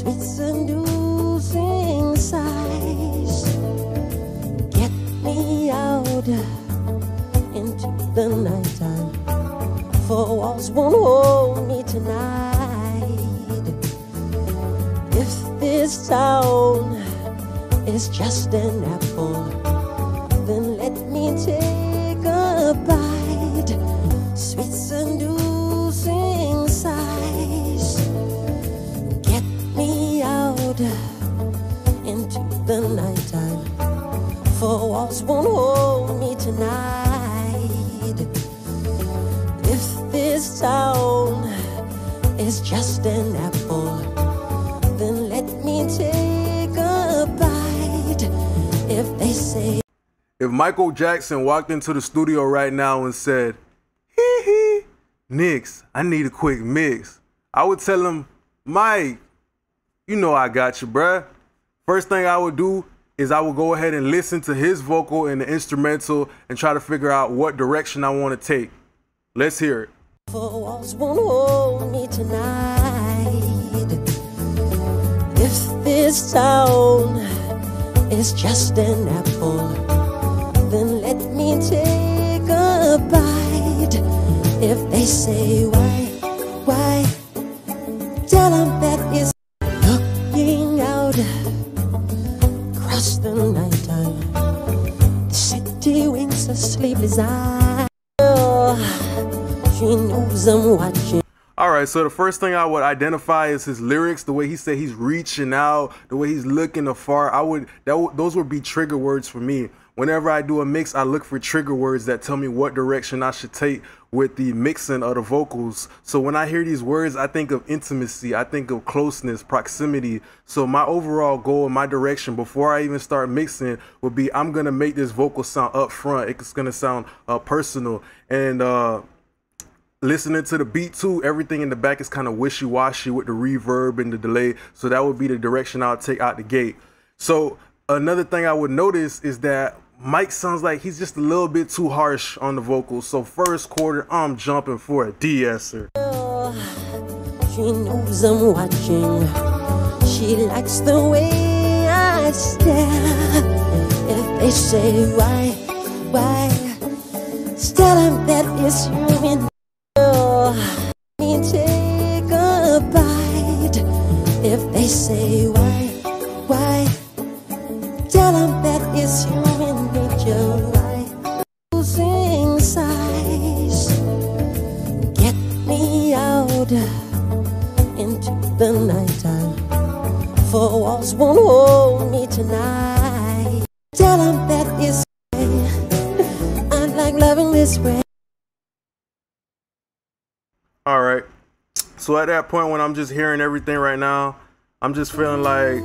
sweet seducing sighs. Get me out into the nighttime, for walls won't hold me tonight. If this town is just an apple, For won't hold me tonight. If this town is just an apple, then let me take a bite. If they say If Michael Jackson walked into the studio right now and said, hee hee, Nix, I need a quick mix, I would tell him, Mike, you know I got you, bruh. First thing I would do is I will go ahead and listen to his vocal and the instrumental and try to figure out what direction I want to take. Let's hear it. If this town is just an apple, then let me take a bite. If they say why, why, tell them that sleepless eye. She knows I'm watching. All right, so the first thing I would identify is his lyrics, the way he said he's reaching out, the way he's looking afar. I would that those would be trigger words for me. Whenever I do a mix, I look for trigger words that tell me what direction I should take with the mixing of the vocals. So when I hear these words, I think of intimacy, I think of closeness, proximity. So my overall goal and my direction before I even start mixing would be I'm gonna make this vocal sound up front. It's gonna sound uh, personal and. uh listening to the beat too, everything in the back is kind of wishy-washy with the reverb and the delay. So that would be the direction I'll take out the gate. So another thing I would notice is that Mike sounds like he's just a little bit too harsh on the vocals. So first quarter, I'm jumping for a de-esser. Uh, she knows I'm watching. She likes the way I stare. If they say why, why, tell them that it's you in me take a bite. If they say So at that point when I'm just hearing everything right now, I'm just feeling like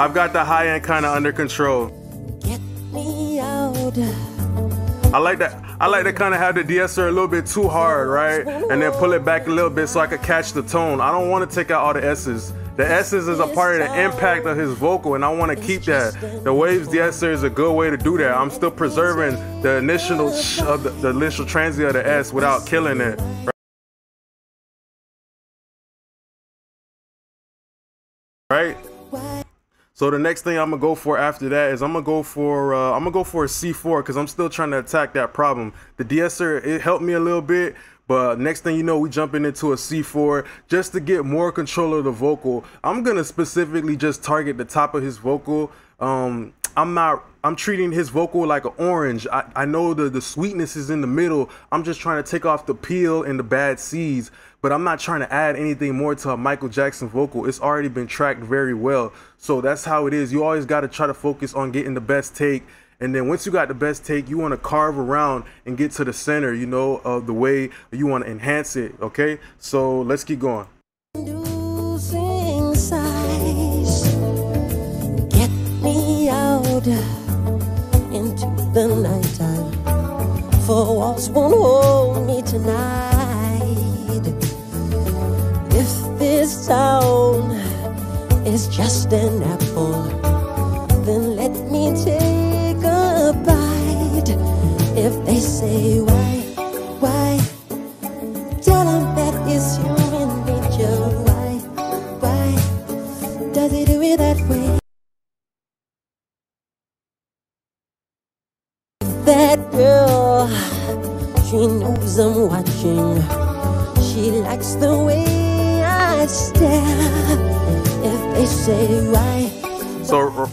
I've got the high end kind of under control. I like that. I like to kind of have the de-esser a little bit too hard, right? And then pull it back a little bit so I could catch the tone. I don't want to take out all the S's. The S's is a part of the impact of his vocal, and I want to keep that. The waves de-esser is a good way to do that. I'm still preserving the initial sh of the, the initial transient of the S without killing it. Why? So the next thing I'm gonna go for after that is I'm gonna go for uh, I'm gonna go for a C4 because I'm still trying to attack that problem. The de-esser it helped me a little bit, but next thing you know we jumping into a C4 just to get more control of the vocal. I'm gonna specifically just target the top of his vocal. Um, I'm not I'm treating his vocal like an orange. I, I know the, the sweetness is in the middle. I'm just trying to take off the peel and the bad seeds, but I'm not trying to add anything more to a Michael Jackson vocal. It's already been tracked very well. So that's how it is. You always got to try to focus on getting the best take. And then once you got the best take, you want to carve around and get to the center, you know, of the way you want to enhance it. Okay. So let's keep going. Get me out into the nighttime. For walls won't hold me tonight. Town is just an apple, then let me take a bite. If they say why, why, tell them that it's human nature. Why, why, Does he do it that way? That girl, she knows I'm watching.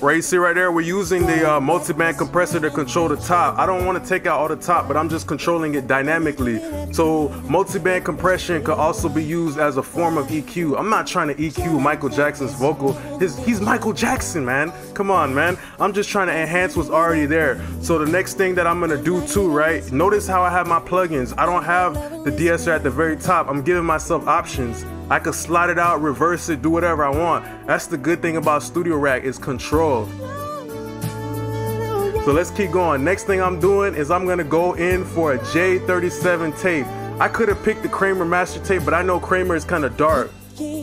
Right you see right there, we're using the uh, multi-band compressor to control the top. I don't want to take out all the top, but I'm just controlling it dynamically. So multi-band compression could also be used as a form of EQ. I'm not trying to EQ Michael Jackson's vocal. His, he's Michael Jackson, man. Come on, man. I'm just trying to enhance what's already there. So the next thing that I'm gonna do too, right? Notice how I have my plugins. I don't have the de-esser at the very top. I'm giving myself options. I could slide it out, reverse it, do whatever I want. That's the good thing about Studio Rack is control. So let's keep going. Next thing I'm doing is I'm gonna go in for a J37 tape. I could have picked the Kramer master tape, but I know Kramer is kind of dark.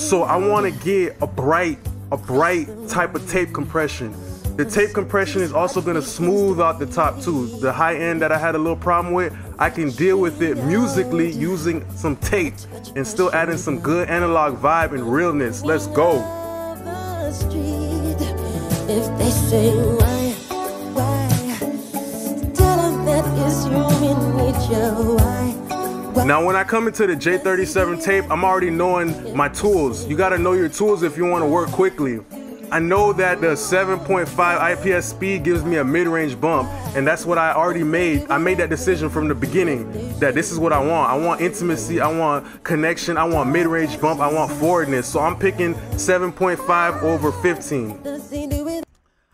So I wanna get a bright, a bright type of tape compression. The tape compression is also gonna smooth out the top too. The high end that I had a little problem with, I can deal with it musically using some tape and still adding some good analog vibe and realness. Let's go. If they say why, why, tell them that is human nature. Why? Now, when I come into the J37 tape, I'm already knowing my tools. You gotta know your tools if you wanna work quickly. I know that the 7.5 IPS speed gives me a mid-range bump, and that's what I already made. I made that decision from the beginning that this is what I want. I want intimacy, I want connection, I want mid-range bump, I want forwardness. So I'm picking 7.5 over 15.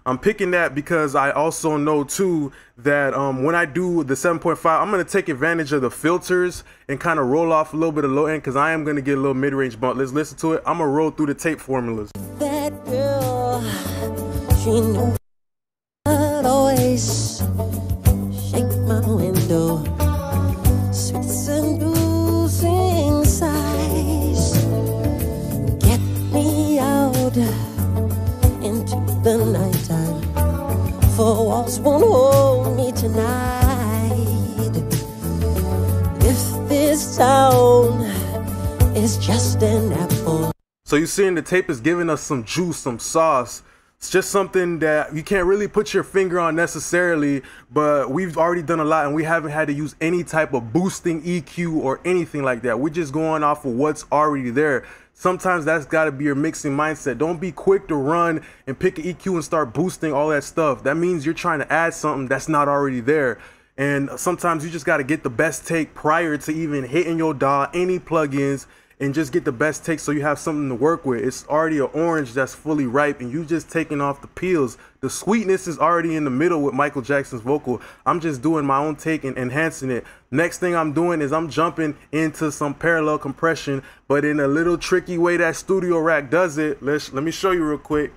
I'm picking that because I also know too that um, when I do the 7.5, I'm gonna take advantage of the filters and kind of roll off a little bit of low end because I am gonna get a little mid-range bump. Let's listen to it. I'm gonna roll through the tape formulas. That girl, she knows always seeing the tape is giving us some juice, some sauce. It's just something that you can't really put your finger on necessarily, but we've already done a lot and we haven't had to use any type of boosting EQ or anything like that. We're just going off of what's already there. Sometimes that's got to be your mixing mindset. Don't be quick to run and pick an EQ and start boosting all that stuff. That means you're trying to add something that's not already there. And sometimes you just got to get the best take prior to even hitting your DAW, any plugins, and just get the best take so you have something to work with. It's already an orange that's fully ripe and you just taking off the peels. The sweetness is already in the middle with Michael Jackson's vocal. I'm just doing my own take and enhancing it. Next thing I'm doing is I'm jumping into some parallel compression, but in a little tricky way that Studio Rack does it. Let's let me show you real quick.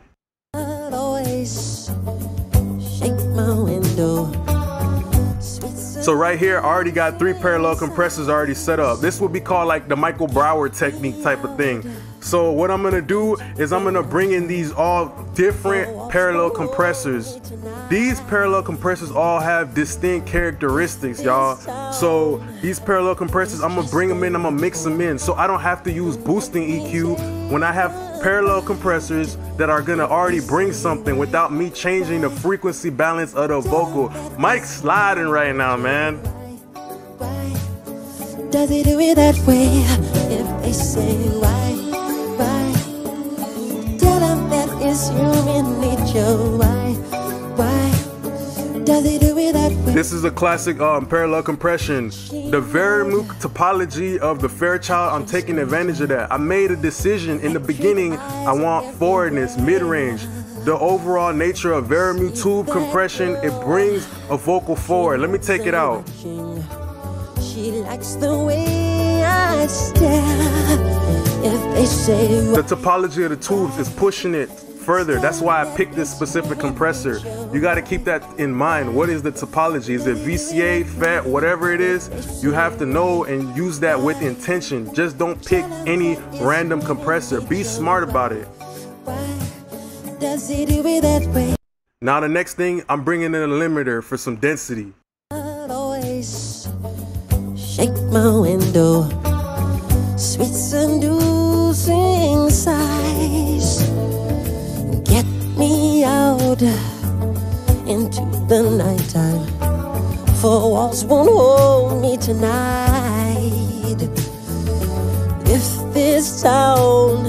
So right here, I already got three parallel compressors already set up. This would be called like the Michael Brauer technique type of thing. So what I'm gonna do is I'm gonna bring in these all different parallel compressors. These parallel compressors all have distinct characteristics, y'all. So these parallel compressors, I'm gonna bring them in, I'm gonna mix them in. So I don't have to use boosting EQ when I have parallel compressors that are gonna already bring something without me changing the frequency balance of the vocal. Mike's sliding right now, man. Does he do it that way? If they say why, why, tell. Why, This is a classic um, parallel compression. The Vari-Mu topology of the Fairchild, I'm taking advantage of that. I made a decision in the beginning, I want forwardness, mid-range. The overall nature of Vari-Mu tube compression, it brings a vocal forward. Let me take it out. She likes the way I stare. If they say The topology of the tubes is pushing it further. That's why I picked this specific compressor. You got to keep that in mind. What is the topology? Is it VCA, FET, whatever it is? You have to know and use that with intention. Just don't pick any random compressor. Be smart about it. Now the next thing, I'm bringing in a limiter for some density. Shake my window. Sweet out into the nighttime. Four walls won't hold me tonight. If this town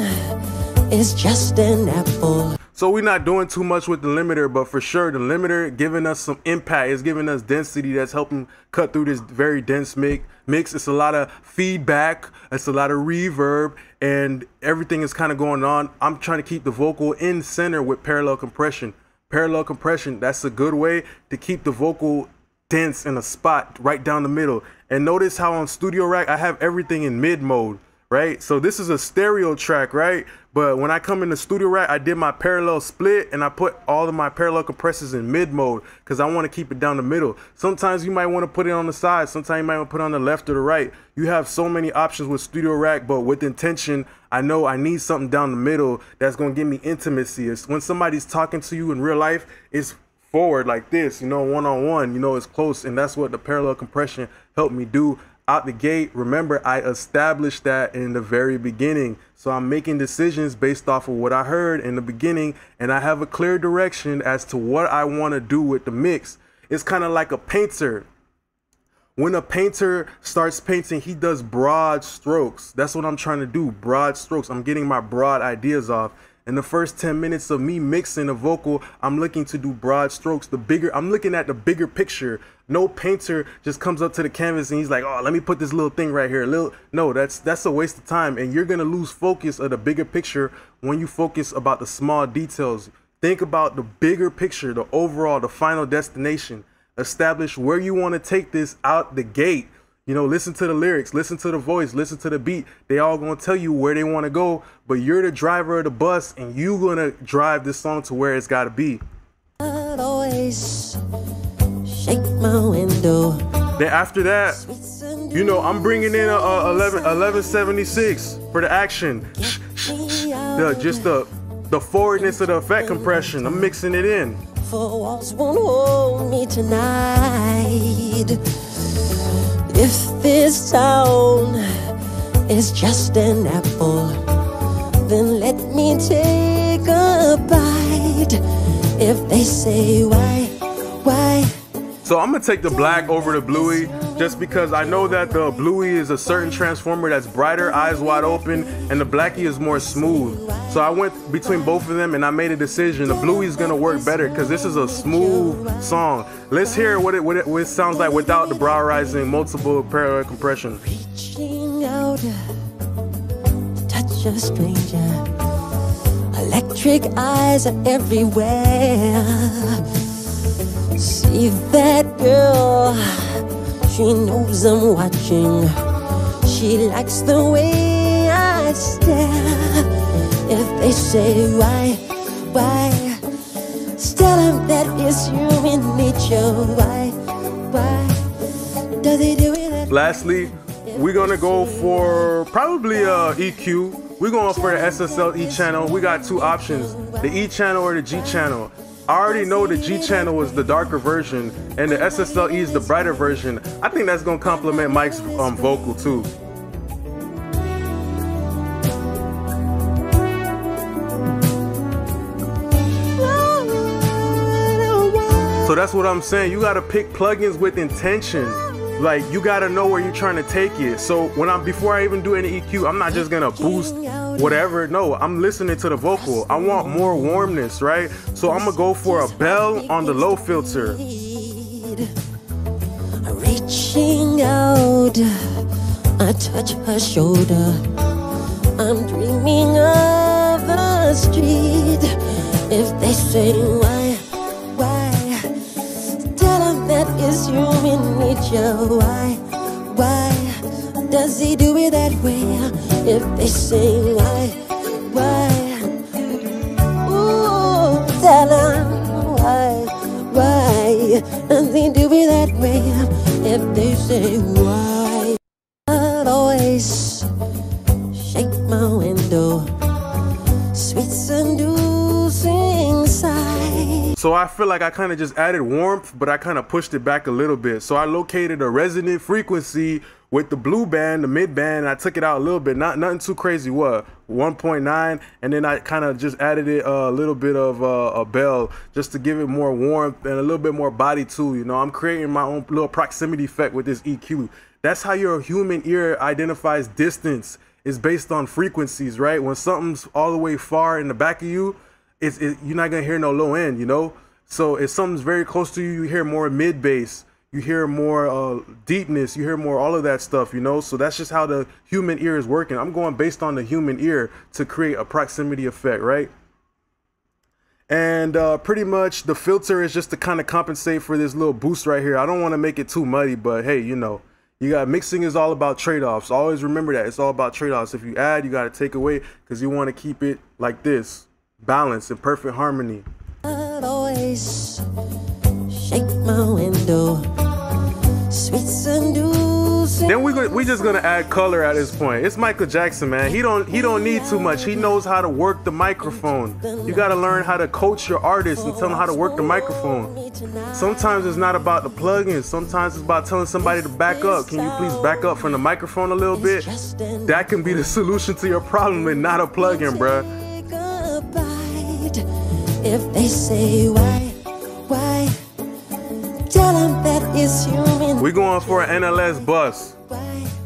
is just an apple. So we're not doing too much with the limiter, but for sure the limiter giving us some impact. It's giving us density that's helping cut through this very dense mix. Mix. It's a lot of feedback. It's a lot of reverb, and everything is kind of going on. I'm trying to keep the vocal in center with parallel compression. Parallel compression. That's a good way to keep the vocal dense in a spot right down the middle. And notice how on Studio Rack I have everything in mid mode right? So this is a stereo track, right? But when I come in the studio rack, I did my parallel split and I put all of my parallel compressors in mid mode because I want to keep it down the middle. Sometimes you might want to put it on the side. Sometimes you might want to put it on the left or the right. You have so many options with studio rack, but with intention, I know I need something down the middle that's going to give me intimacy. It's when somebody's talking to you in real life, it's forward like this, you know, one on one, you know, it's close. And that's what the parallel compression helped me do out the gate, remember I established that in the very beginning. So I'm making decisions based off of what I heard in the beginning, and I have a clear direction as to what I want to do with the mix. It's kind of like a painter. When a painter starts painting, he does broad strokes. That's what I'm trying to do, broad strokes. I'm getting my broad ideas off. In the first 10 minutes of me mixing a vocal, I'm looking to do broad strokes. The bigger, I'm looking at the bigger picture. No painter just comes up to the canvas and he's like, "Oh, let me put this little thing right here." Little, no, that's that's a waste of time, and you're gonna lose focus of the bigger picture when you focus about the small details. Think about the bigger picture, the overall, the final destination. Establish where you want to take this out the gate you know, listen to the lyrics, listen to the voice, listen to the beat. They all gonna tell you where they want to go, but you're the driver of the bus, and you gonna drive this song to where it's gotta be. Always shake my window. Then after that, you know, I'm bringing in a, a 11, 1176 for the action. The, just the the forwardness of the FET compression. I'm mixing it in. Four walls won't hold me tonight. If this town is just an apple, then let me take a bite. If they say why, why? So I'm gonna take the black over the bluey just because I know that the bluey is a certain transformer that's brighter, eyes wide open, and the blackie is more smooth. So I went between both of them and I made a decision. The bluey is gonna work better because this is a smooth song. Let's hear what it, what it, what it sounds like without the Brauerizing multiple parallel compression. Reaching out, uh, touch a stranger. Electric eyes are everywhere. See that girl, she knows I'm watching. She likes the way I stare. If they say why, why, tell them that it's human nature. Why, why, does he do it? Lastly, we're gonna go for probably uh, a EQ. We're going for the SSL E channel. We got two options: the E channel or the G channel. I already know the G channel is the darker version and the SSLE is the brighter version. I think that's gonna complement Mike's um, vocal too. So that's what I'm saying. You gotta pick plugins with intention. Like you gotta know where you're trying to take it. So when I'm before I even do any EQ, I'm not just gonna boost whatever. No, I'm listening to the vocal. I want more warmness, right? So I'm gonna go for a bell on the low filter. I'm reaching out, I touch her shoulder. I'm dreaming of the street. If they say why, why, tell them that is human nature. Why, why does he do it that way? If they say why, why, ooh, tell them why, why does he do it that way? If they say why, I'd always shake my window, sweet seducing sight. So I feel like I kind of just added warmth, but I kind of pushed it back a little bit. So I located a resonant frequency With the blue band, the mid band, I took it out a little bit, not nothing too crazy. What 1.9, and then I kind of just added it uh, a little bit of uh, a bell just to give it more warmth and a little bit more body too. You know, I'm creating my own little proximity effect with this EQ. That's how your human ear identifies distance. Is based on frequencies, right? When something's all the way far in the back of you, it's it, you're not gonna hear no low end, you know. So if something's very close to you, you hear more mid bass you hear more uh, deepness, you hear more all of that stuff, you know. So that's just how the human ear is working. I'm going based on the human ear to create a proximity effect, right? And uh, pretty much the filter is just to kind of compensate for this little boost right here. I don't want to make it too muddy, but hey, you know, you got mixing is all about trade-offs. Always remember that it's all about trade-offs. If you add, you got to take away because you want to keep it like this, balance in perfect harmony. Always shake my window. Then we we just gonna add color at this point. It's Michael Jackson, man. He don't he don't need too much. He knows how to work the microphone. You gotta learn how to coach your artist and tell them how to work the microphone. Sometimes it's not about the plugins. Sometimes it's about telling somebody to back up. Can you please back up from the microphone a little bit? That can be the solution to your problem and not a plugin, bruh. If they say why, why? Tell them that it's. We going for an NLS bus.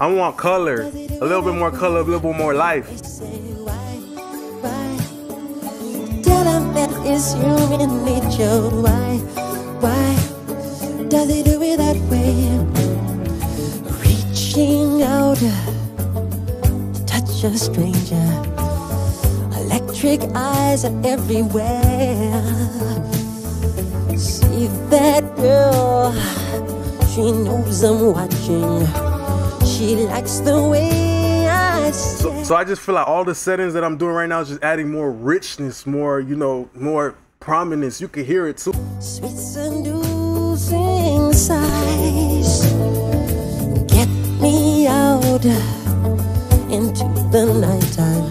I want color, a little bit more color, a little bit more life. Tell them that it's human nature. Why, why does he do it that way? Reaching out to touch a stranger. Electric eyes are everywhere see that girl. She knows I'm watching. She likes the way I so, so I just feel like all the settings that I'm doing right now is just adding more richness, more, you know, more prominence. You can hear it too. Sweet seducing sighs. Get me out into the nighttime.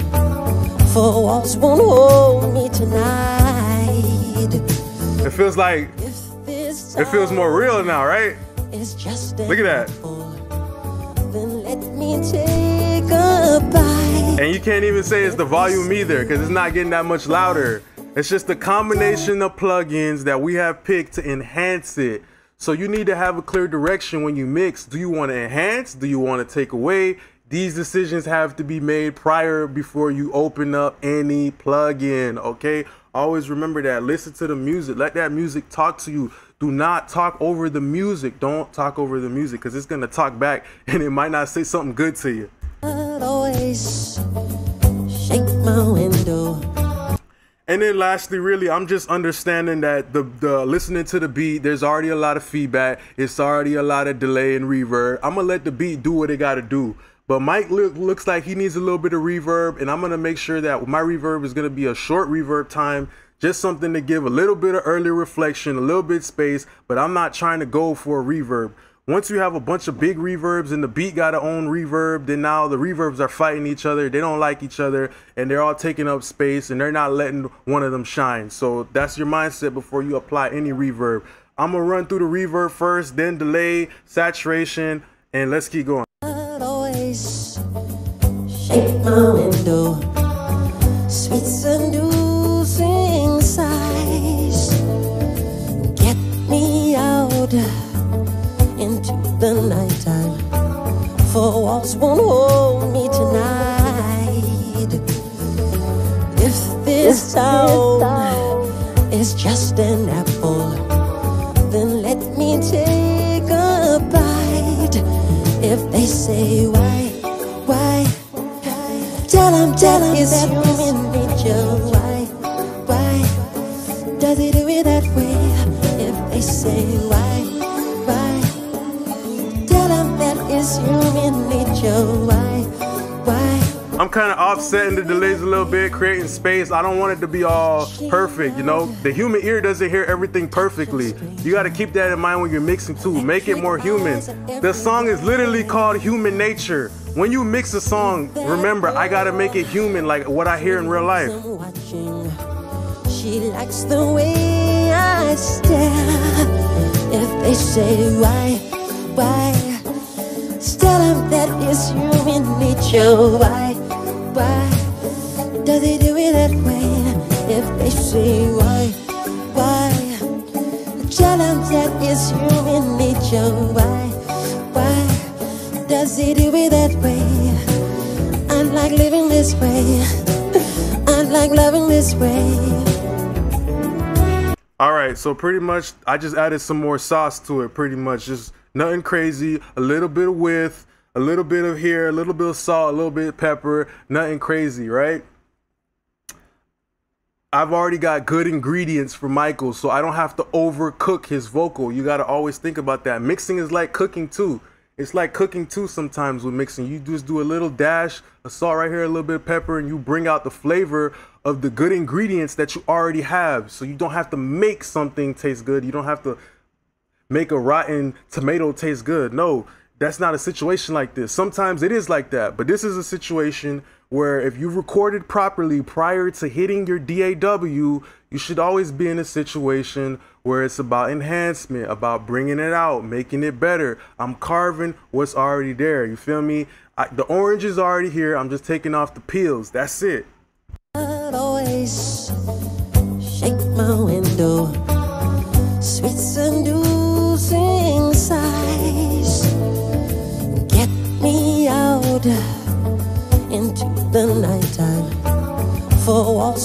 For walls won't hold me tonight. It feels like it feels more real now, right? Look at that. And you can't even say it's the volume either because it's not getting that much louder. It's just a combination of plugins that we have picked to enhance it. So you need to have a clear direction when you mix. Do you want to enhance? Do you want to take away? These decisions have to be made prior before you open up any plugin, okay? Always remember that. Listen to the music. Let that music talk to you. Do not talk over the music. Don't talk over the music because it's going to talk back and it might not say something good to you. And then lastly, really, I'm just understanding that the, the listening to the beat, there's already a lot of feedback. It's already a lot of delay and reverb. I'm gonna let the beat do what it gotta do. But Mike look, looks like he needs a little bit of reverb, and I'm gonna make sure that my reverb is gonna be a short reverb time, just something to give a little bit of early reflection, a little bit space. But I'm not trying to go for a reverb. Once you have a bunch of big reverbs and the beat got to own reverb, then now the reverbs are fighting each other. They don't like each other, and they're all taking up space, and they're not letting one of them shine. So that's your mindset before you apply any reverb. I'm gonna run through the reverb first, then delay, saturation, and let's keep going For walls won't hold me tonight. If this town is just an apple, then let me take a bite. If they say why why, Tell them, tell him is human nature. I'm kind of offsetting the delays a little bit, creating space. I don't want it to be all perfect, you know? The human ear doesn't hear everything perfectly. You got to keep that in mind when you're mixing too. Make it more human. The song is literally called Human Nature. When you mix a song, remember, I gotta make it human, like what I hear in real life. She likes the way I stare. If they say why, why, Tell him that it's human nature. Why, why does he do it that way? If they say why, why? Tell him that it's human nature. Why, why does he do it that way? I like living this way. I like loving this way. All right, so pretty much I just added some more sauce to it. Pretty much just nothing crazy. A little bit of width, a little bit of here, a little bit of salt, a little bit of pepper. Nothing crazy, right? I've already got good ingredients for Michael, so I don't have to overcook his vocal. You got to always think about that. Mixing is like cooking too. It's like cooking too sometimes with mixing. You just do a little dash of salt right here, a little bit of pepper, and you bring out the flavor of the good ingredients that you already have. So you don't have to make something taste good. You don't have to make a rotten tomato taste good. No, that's not a situation like this. Sometimes it is like that, but this is a situation where if you recorded properly prior to hitting your DAW, you should always be in a situation where it's about enhancement, about bringing it out, making it better. I'm carving what's already there. You feel me? I, the orange is already here. I'm just taking off the peels. That's it.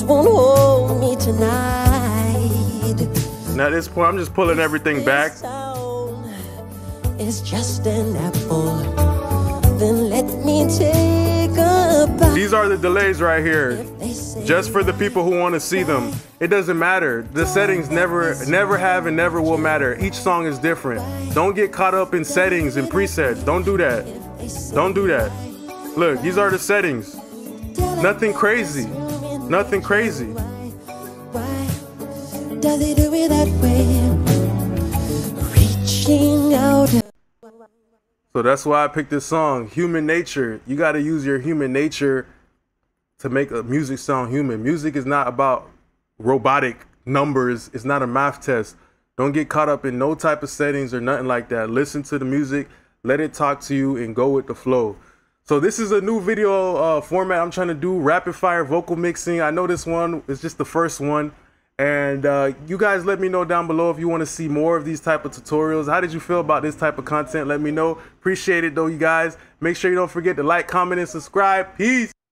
Won't hold me tonight. Now at this point, I'm just pulling everything back. Is just an apple. Then let me take a bite. These are the delays right here. Just for the people who want to see them. It doesn't matter. The settings never never have and never will matter. Each song is different. Don't get caught up in settings and presets. Don't do that. Don't do that. Look, these are the settings. Nothing crazy. Nothing crazy. Why does he do it that way? Reaching out. So that's why I picked this song, Human Nature. You got to use your human nature to make a music sound human. Music is not about robotic numbers. It's not a math test. Don't get caught up in no type of settings or nothing like that. Listen to the music, let it talk to you, and go with the flow. So this is a new video uh, format I'm trying to do, rapid fire vocal mixing. I know this one is just the first one. And uh, you guys let me know down below if you want to see more of these type of tutorials. How did you feel about this type of content? Let me know. Appreciate it though, you guys. Make sure you don't forget to like, comment, and subscribe. Peace.